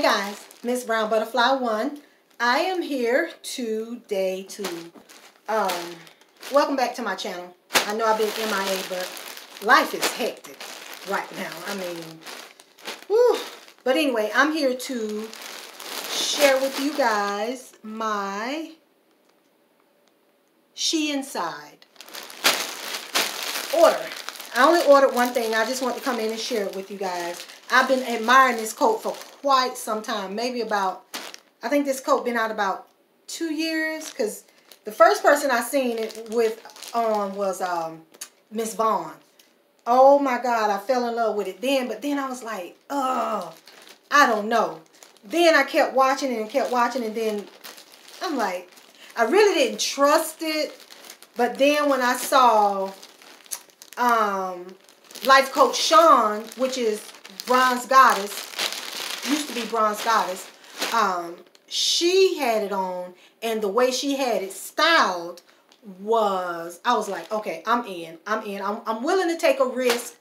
Hey guys, Miss Brown Butterfly 1. I am here today to, um, welcome back to my channel. I know I've been MIA, but life is hectic right now. I mean, whew. But anyway, I'm here to share with you guys my She Inside order. I only ordered one thing. I just want to come in and share it with you guys. I've been admiring this coat for quite some time. Maybe about, I think this coat been out about two years. Because the first person I seen it with on was um, Miss Vaughn. Oh my God, I fell in love with it then. But then I was like, oh, I don't know. Then I kept watching it and kept watching. And then I'm like, I really didn't trust it. But then when I saw um, Life Coach Sean, which is Bronze Goddess, used to be Bronze Goddess, um, she had it on, and the way she had it styled was, I was like, okay, I'm in. I'm in. I'm, I'm willing to take a risk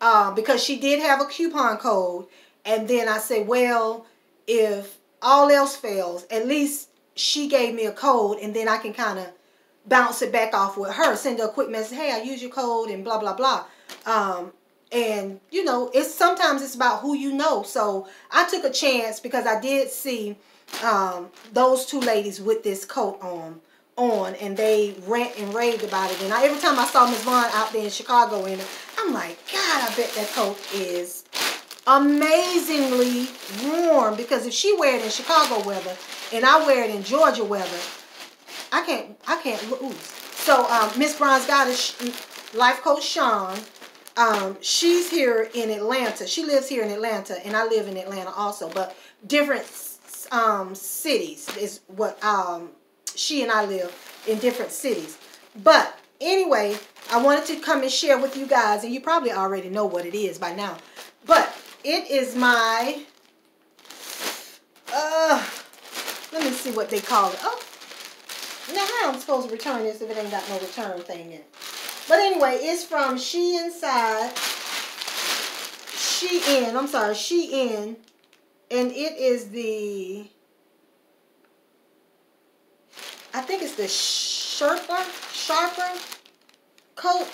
um, because she did have a coupon code. And then I said, well, if all else fails, at least she gave me a code, and then I can kind of bounce it back off with her. Send her a quick message, hey, I use your code, and blah, blah, blah. Um, and you know it's sometimes it's about who you know. So i took a chance because i did see um, those two ladies with this coat on on and they rant and raved about it. And I, every time i saw miss vaughn out there in chicago in it i'm like god i bet that coat is amazingly warm. Because if she wear it in chicago weather and i wear it in georgia weather i can't i can't lose. So um, miss brown's got a life coach sean um, she's here in Atlanta. She lives here in Atlanta, and I live in Atlanta also. But different um, cities is what um, she and I live in different cities. But anyway, I wanted to come and share with you guys, and you probably already know what it is by now. But it is my, uh, let me see what they call it. Oh, now how am supposed to return this if it ain't got no return thing in it? But anyway, it's from She Inside. Shein. I'm sorry, Shein. And it is the... I think it's the Sherpa, Sharper coat.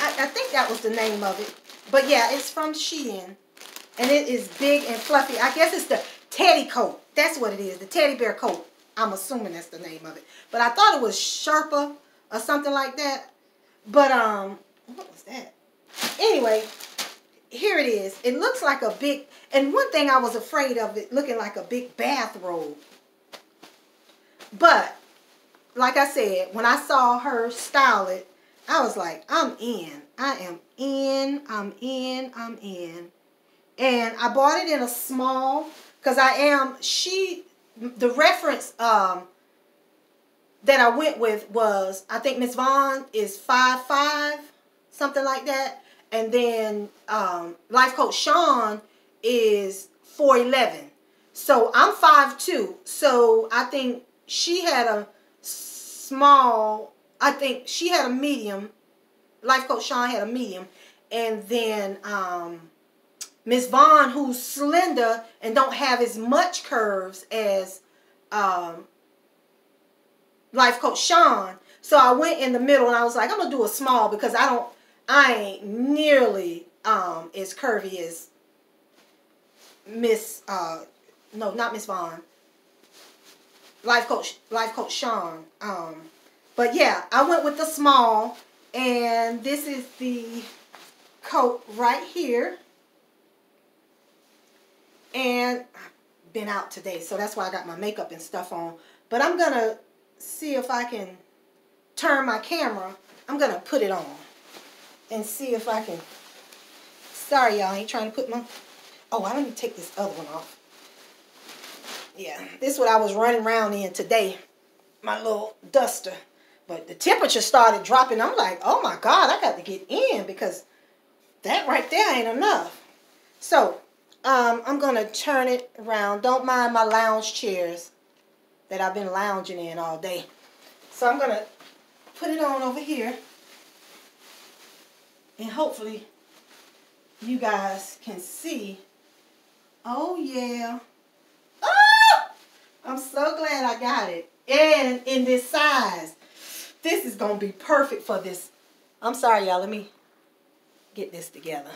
I, I think that was the name of it. But yeah, it's from Shein. And it is big and fluffy. I guess it's the teddy coat. That's what it is. The teddy bear coat. I'm assuming that's the name of it. But I thought it was Sherpa or something like that. But, um, what was that? Anyway, here it is. It looks like a big, and one thing I was afraid of it looking like a big bathrobe. But, like I said, when I saw her style it, I was like, I'm in. I am in. I'm in. I'm in. And I bought it in a small because I am, she, the reference um, that I went with was, I think Miss Vaughn is five five, something like that. And then um, Life Coach Sean is 4'11". So I'm five two. So I think she had a small, I think she had a medium. Life Coach Sean had a medium. And then um, Miss Vaughn, who's slender and don't have as much curves as um, life coach Sean. So I went in the middle and I was like, I'm gonna do a small because I don't I ain't nearly um as curvy as Miss uh no not Miss Vaughn. Life coach life coach Sean. Um but yeah, I went with the small and this is the coat right here. And I've been out today, so that's why I got my makeup and stuff on. But I'm to see if I can turn my camera. I'm going to put it on and see if I can. Sorry, y'all. I ain't trying to put my... Oh, I need to take this other one off. Yeah, this is what I was running around in today. My little duster. But the temperature started dropping. I'm like, oh my God, I got to get in because that right there ain't enough. So, um, I'm going to turn it around. Don't mind my lounge chairs that I've been lounging in all day. So I'm going to put it on over here. And hopefully you guys can see Oh, yeah. Oh! I'm so glad I got it. And in this size. This is going to be perfect for this. I'm sorry, y'all. Let me get this together.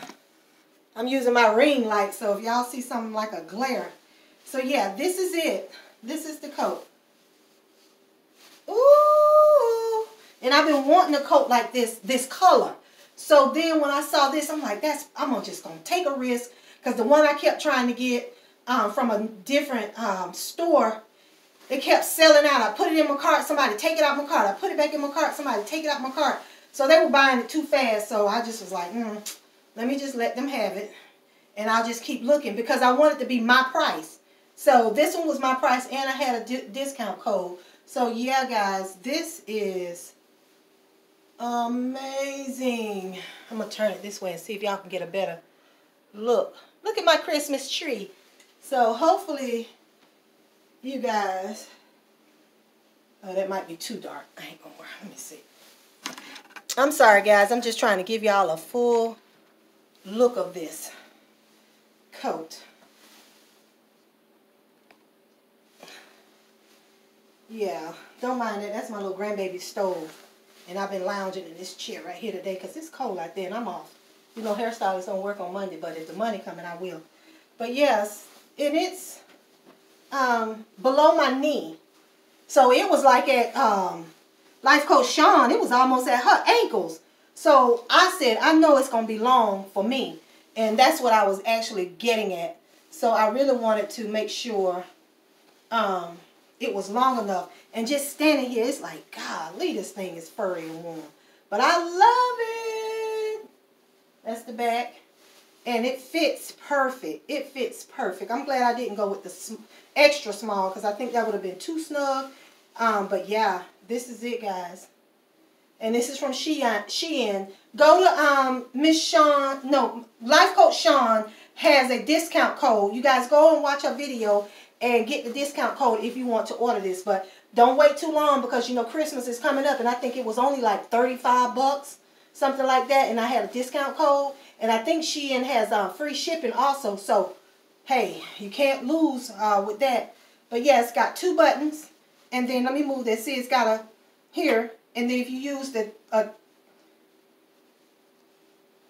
I'm using my ring light, so if y'all see something like a glare. So, yeah, this is it. This is the coat. Ooh. And I've been wanting a coat like this, this color. So then when I saw this, I'm like, that's I'm just going to take a risk. Because the one I kept trying to get um, from a different um, store, it kept selling out. I put it in my cart. Somebody take it out my cart. I put it back in my cart. Somebody take it out my cart. So they were buying it too fast. So I just was like, mm, let me just let them have it. And I'll just keep looking because I want it to be my price. So this one was my price and I had a discount code. So yeah, guys, this is amazing. I'm going to turn it this way and see if y'all can get a better look. Look at my Christmas tree. So hopefully you guys, oh, that might be too dark. I ain't going to work. Let me see. I'm sorry, guys. I'm just trying to give y'all a full look of this coat. Yeah, don't mind it. That's my little grandbaby stove. And I've been lounging in this chair right here today because it's cold out there and I'm off. You know, hairstylists don't work on Monday, but if the money coming, I will. But yes, and it's um, below my knee. So it was like at um, Life Coach Sean, it was almost at her ankles. So I said, I know it's going to be long for me. And that's what I was actually getting at. So I really wanted to make sure um, it was long enough. And just standing here, it's like, golly, this thing is furry and warm. But I love it. That's the back. And it fits perfect. It fits perfect. I'm glad I didn't go with the extra small because I think that would have been too snug. Um, but yeah, this is it, guys. And this is from Shein. Shein. Go to um Miss Sean. No, Life Coach Sean has a discount code. You guys go and watch our video and get the discount code if you want to order this. But don't wait too long because you know Christmas is coming up and I think it was only like 35 bucks, something like that. And I had a discount code. And I think Shein has uh, free shipping also. So, hey, you can't lose uh, with that. But yeah, it's got two buttons. And then let me move this. See, it's got a here. And then if you use the a,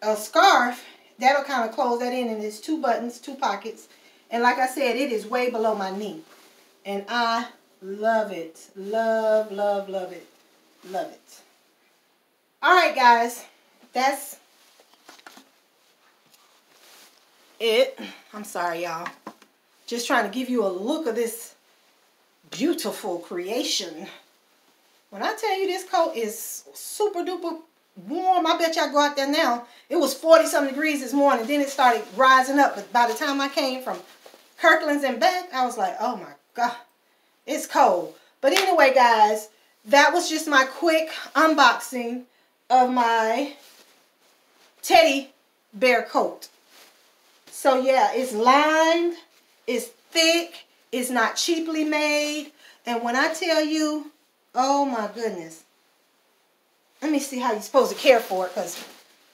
a scarf, that'll kind of close that in. And there's two buttons, two pockets. And like I said, it is way below my knee. And I love it. Love, love, love it. Love it. All right, guys. That's it. I'm sorry, y'all. Just trying to give you a look of this beautiful creation. When I tell you this coat is super duper warm, I bet y'all go out there now. It was 40 some degrees this morning. Then it started rising up. But by the time I came from Kirkland's and back, I was like, oh my God, it's cold. But anyway, guys, that was just my quick unboxing of my teddy bear coat. So yeah, it's lined, it's thick, it's not cheaply made. And when I tell you, oh my goodness. Let me see how you're supposed to care for it because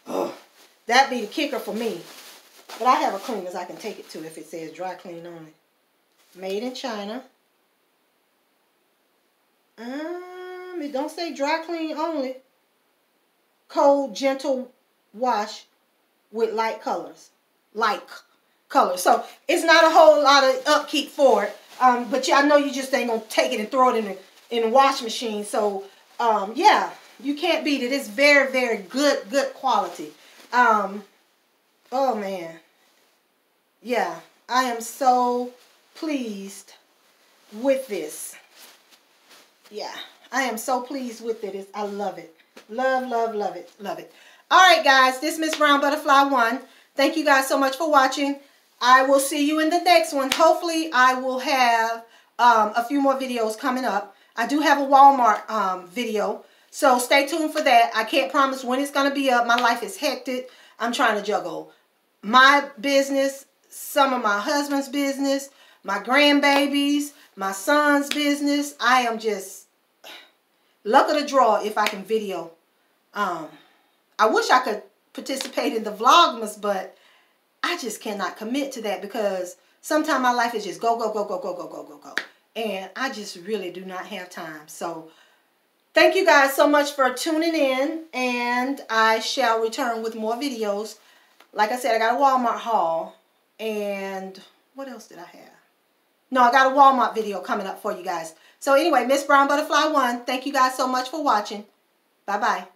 oh, that'd be the kicker for me. But I have a cleaners I can take it to if it says dry clean only. Made in China. Um, it don't say dry clean only. Cold, gentle wash with light colors. Like colors. So it's not a whole lot of upkeep for it. Um, but yeah, I know you just ain't going to take it and throw it in the, in the wash machine. So, um, yeah, you can't beat it. It's very, very good, good quality. Um, oh, man. Yeah, I am so pleased with this. Yeah, I am so pleased with it. It's, I love it. Love, love, love it. Love it. All right, guys. This Miss Brown Butterfly 1. Thank you guys so much for watching. I will see you in the next one. Hopefully, I will have um, a few more videos coming up. I do have a Walmart um, video, so stay tuned for that. I can't promise when it's going to be up. My life is hectic. I'm trying to juggle my business, some of my husband's business, my grandbabies, my son's business. I am just luck of the draw if I can video. Um, I wish I could participate in the Vlogmas, but I just cannot commit to that because sometimes my life is just go, go, go, go, go, go, go, go, go. And I just really do not have time. So thank you guys so much for tuning in. And I shall return with more videos. Like I said, I got a Walmart haul. And what else did I have? No, I got a Walmart video coming up for you guys. So anyway, Miss Brown Butterfly 1, thank you guys so much for watching. Bye-bye.